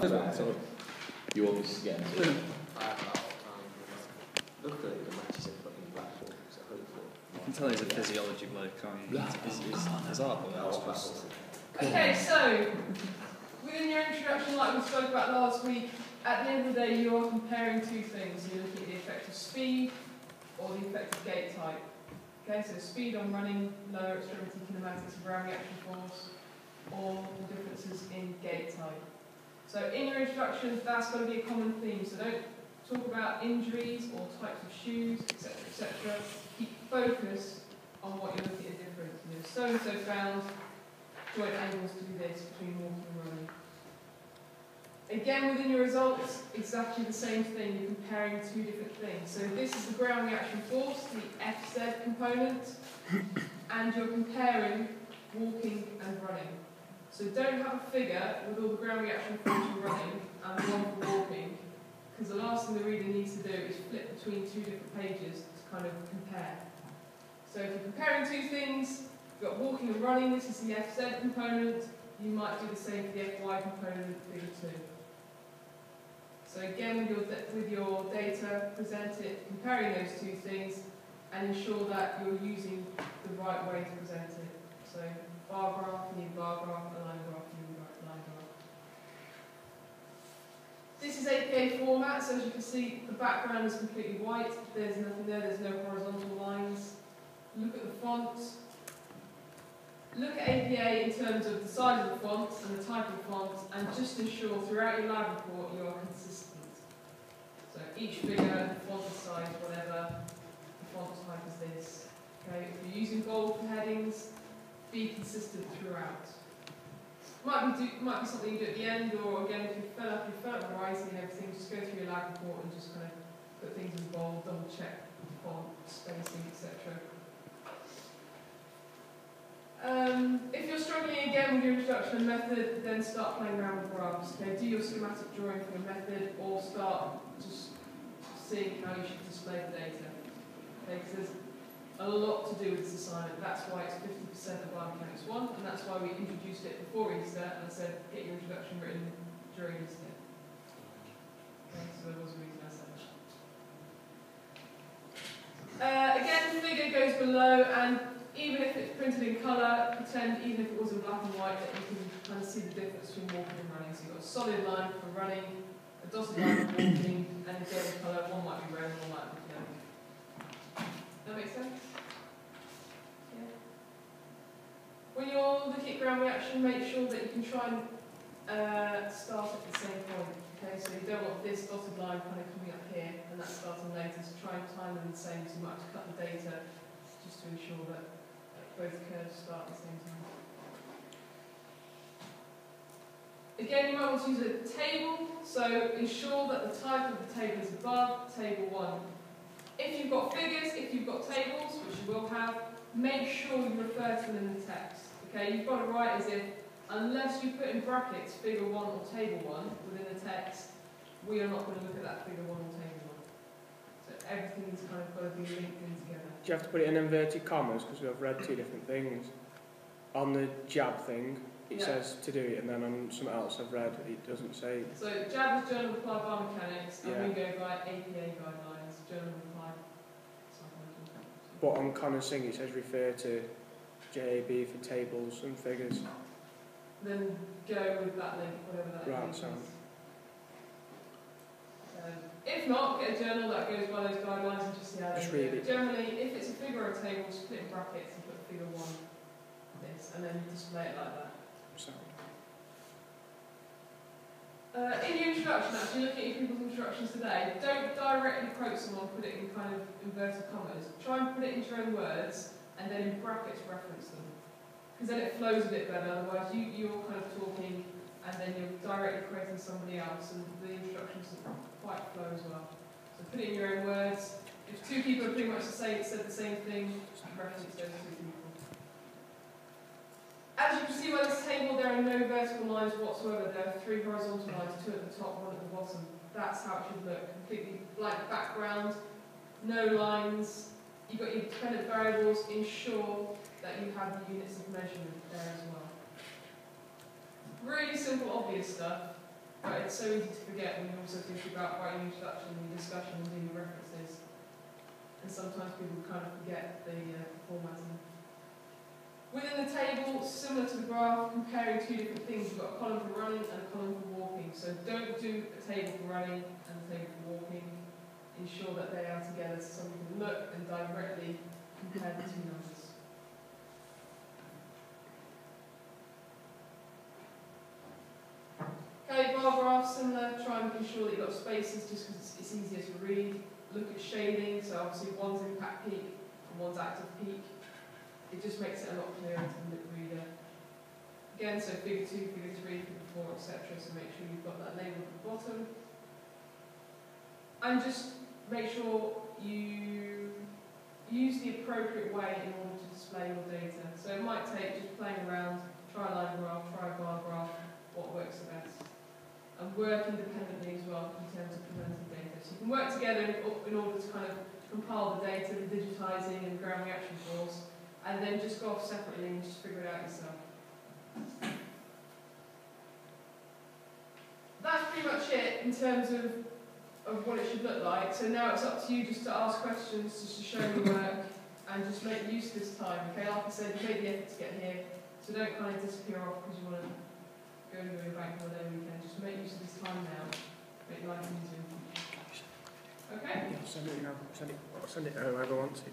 So you want me to get into it? I have that all the time. Luckily, the match is in put Blackpool, so hopefully. You can tell he's a physiology bloke, can't you? He's, he's, he's. Okay, so within your introduction, like we spoke about last week, at the end of the day, you are comparing two things. You're looking at the effect of speed or the effect of gait type. Okay, so speed on running, lower extremity kinematics and ground reaction force, or the differences in gait type. So in your introduction, that's going to be a common theme. So don't talk about injuries or types of shoes, etc., etc. Keep focus on what you're looking at difference. You know, so and so found joint angles to do this between walking and running. Again, within your results, exactly the same thing. You're comparing two different things. So this is the ground reaction force, the FZ component, and you're comparing walking and running. So don't have a figure with all the ground reaction force running and one for walking, because the last thing the reader needs to do is flip between two different pages to kind of compare. So if you're comparing two things, you've got walking and running, this is the FZ component, you might do the same for the FY component, figure two. So again, with your, with your data, present it, comparing those two things, and ensure that you're using the right way to present it. So bar graph, need bar graph, a line graph, you need line graph. APA format, so as you can see, the background is completely white. There's nothing there, there's no horizontal lines. Look at the font. Look at APA in terms of the size of the font and the type of font, and just ensure throughout your lab report you are consistent. So each figure, the font size, whatever, the font type is this. Okay, if you're using bold for headings, be consistent throughout. might be, do, might be something you do at the end, or again, if you fill up you fill up your writing and everything, just go through your lab report and just kind of put things in bold, double check font, spacing, etc. Um, if you're struggling again with your introduction method, then start playing around with graphs. Okay? Do your schematic drawing for your method, or start just seeing how you should display the data. Okay? A lot to do with this assignment. That's why it's 50% of Biomechanics 1, and that's why we introduced it before Easter and I said get your introduction written during Easter. Okay, so there was a reason I said that. Uh, again, the figure goes below, and even if it's printed in colour, pretend even if it was in black and white that you can kind of see the difference between walking and running. So you've got a solid line for running, a dotted line for walking, and again the colour, one might be red, one might be yellow. That makes sense? Yeah. When you're looking at ground reaction, make sure that you can try and uh, start at the same point. Okay, so you don't want this dotted line kind of coming up here and that starting later, so try and time them the same, so you might have to cut the data just to ensure that both curves start at the same time. Again, you might want to use a table, so ensure that the type of the table is above table 1. If you've got figures, if you've got tables, which you will have, make sure you refer to them in the text. Okay, you've got to write as if, unless you put in brackets figure 1 or table 1 within the text, we are not going to look at that figure 1 or table 1. So everything's kind of got to be linked in together. Do you have to put it in inverted commas because we have read two different things? On the jab thing, it Yeah. says to do it, and then on something else I've read, it doesn't say. So JAB is Journal of Applied Biomechanics, and we Yeah. go by APA guidelines, Journal of Applied Psychology. But on Connors thing, it says refer to JAB for tables and figures. Then go with that link, whatever that Right, is. sound. Um, if not, get a journal that goes by those guidelines and just see how Just they do read it. it. Generally, if it's a figure or a table, just put in brackets and put figure one, this, and then display it like that. Sound. Uh, in your introduction, actually, looking at people's introductions today, don't directly quote someone, put it in kind of inverted commas. Try and put it into your own words, and then in brackets reference them. Because then it flows a bit better, otherwise you, you're kind of talking, and then you're directly quoting somebody else, and the introduction doesn't quite flow as well. So put it in your own words. If two people are pretty much the same, said the same thing, reference those two people. As you can see by this table, there are no vertical lines whatsoever. There are three horizontal lines, two at the top, one at the bottom. That's how it should look. Completely blank background, no lines. You've got your dependent variables. Ensure that you have the units of measurement there as well. Really simple, obvious stuff. But it's so easy to forget when you also think about writing your introduction and your discussion and doing your references. And sometimes people kind of forget the uh, formatting. Within the table, two different things, you've got a column for running and a column for walking. So don't do a table for running and a table for walking. Ensure that they are together so we can look and directly compare the two numbers. Okay, bar graph, similar, try and make sure that you've got spaces just because it's, it's easier to read. Look at shading, so obviously one's impact peak and one's active peak. It just makes it a lot clearer to the reader. Again, so figure two, figure three, figure four, etc. So make sure you've got that label at the bottom. And just make sure you use the appropriate way in order to display your data. So it might take just playing around, try a line graph, try a bar graph, what works the best. And work independently as well in terms of presenting data. So you can work together in, order to kind of compile the data, the digitising and ground reaction force, and then just go off separately and just figure it out yourself. That's pretty much it in terms of, of what it should look like. So now it's up to you just to ask questions, just to show your work, and just make use of this time. Okay, like I said, you made the effort to get here, so don't kind of disappear off because you want to go and a bank holiday weekend. Just make use of this time now. Make life easier. Okay? Yeah, send it, send it, send it to whoever wants it.